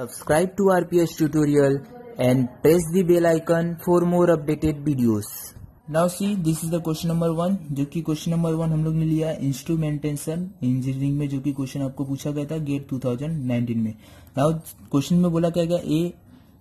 Subscribe to RPS tutorial and press the bell icon for more updated videos. Now see this is the question number one जो कि question number one हम लोग ने लिया instrumentation engineering में, जो कि क्वेश्चन आपको पूछा गया था गेट 2019 में नाउ क्वेश्चन में बोला क्या गया a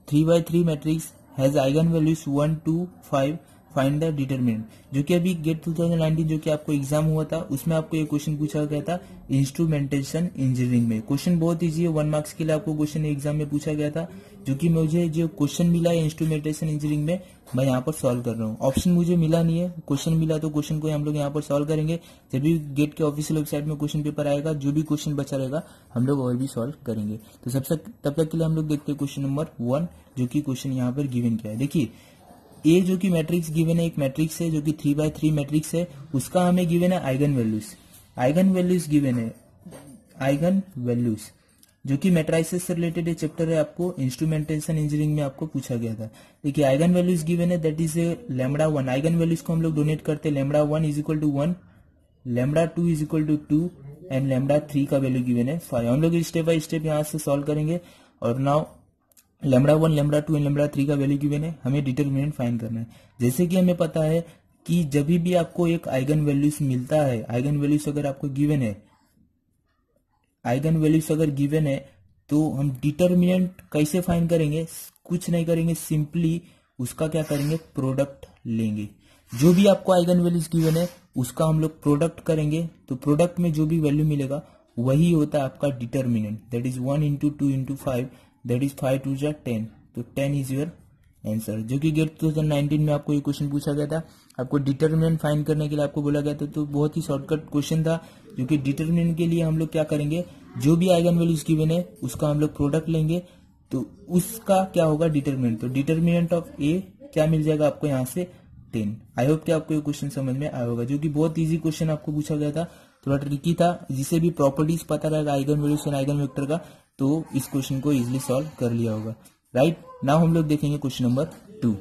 three by three matrix has eigenvalues one two five find the determinant जो कि अभी गेट 2019 जो कि आपको एग्ज़ाम हुआ था, उसमें आपको ये क्वेश्चन पूछा गया था इंस्ट्रूमेंटेशन इंजीनियरिंग में। क्वेश्चन बहुत इजी है वन मार्क्स के लिए आपको क्वेश्चन एग्ज़ाम में पूछा गया था, जो कि मुझे जो क्वेश्चन मिला है इंस्ट्रूमेंटेशन इंजीनियरिंग में, मैं यहाँ पर सॉल्व कर रहा हूँ। ऑप्शन मुझे मिला नहीं है क्वेश्चन मिला तो क्वेश्चन को हम लोग यहाँ पर सॉल्व करेंगे। जब भी गेट के ऑफिशियल वेबसाइट में क्वेश्चन पेपर आएगा, जो भी क्वेश्चन बचा रहेगा, हम लोग और भी सॉल्व करेंगे। तो सबसे, तब तक के लिए हम लोग देखते हैं क्वेश्चन नंबर वन जो कि क्वेश्चन यहाँ पर गिवन किया है। देखिए ए जो कि मैट्रिक्स गिवन है, एक मैट्रिक्स है जो कि थ्री बाय थ्री मैट्रिक्स है, उसका हमें गिवन है eigenvalues eigenvalues given है। आइगन वैल्यूज़ जो कि मेट्राइसिस से रिलेटेड चैप्टर है आपको इंस्ट्रूमेंटेशन इंजीनियरिंग में आपको पूछा गया था। देखिए आइगन वैल्यूज़ गिवन है that is a lambda one eigenvalues को हम लोग डोनेट करते हैं। Lambda one is equal to one lambda two is equal to two and lambda three का वैल्यू गिवन है। फाइव हम लोग स्टेप बाय स्टेप यहाँ से सॉल्व करेंगे। और now lambda one, lambda two and lambda three का वैल्यू गिवन है, हमें डिटर्मिनेंट फाइंड करना है। जैसे कि हमें पता है कि जब भी आपको एक आइगन वैल्यूज़ मिलता है, आइगन वैल्यूज़ अगर आपको गिवन है, आइगन वैल्यूज़ अगर गिवन है तो हम डिटर्मिनेंट कैसे फाइंड करेंगे? कुछ नहीं करेंगे सिंपली उसका क्या करेंगे? प्रोडक्ट लेंगे। जो भी आपको आइगन वैल्यूज़ गिवन है, उसका हम लोग प्रोडक्ट करेंगे। तो प्रोडक्ट में जो भी वैल्यू मिलेगा, वही होता है आपका determinant that is one into two into five that is five two जा टेन तो टेन इज़ योर आंसर जो कि गेट 2019 में आपको ये क्वेश्चन पूछा गया था। आपको डिटर्मिनेंट फाइंड करने के लिए आपको बोला गया था। तो बहुत ही शॉर्टकट क्वेश्चन था। जो कि डिटर्मिनेंट के लिए हम लोग क्या करेंगे? जो भी आइगन वैल्यूज़ गिवन है, उसका हम लोग प्रोडक्ट लेंगे। तो उसका क्या होगा डिटर्मिनेंट तो डिटर्मिनेंट ऑफ़ ए क्या मिल जाएगा आपको यहाँ से? टेन आई होप कि आपको ये क्वेश्चन समझ में आया होगा। जो कि बहुत इजी क्वेश्चन आपको पूछा गया था। थोड़ा ट्रिकी था। जिसे भी प्रॉपर्टीज़ पता रहेगा eigenvalues and eigen vector का तो इस क्वेश्चन को इजिली सॉल्व कर लिया होगा। राइट नाउ हम लोग देखेंगे क्वेश्चन नंबर टू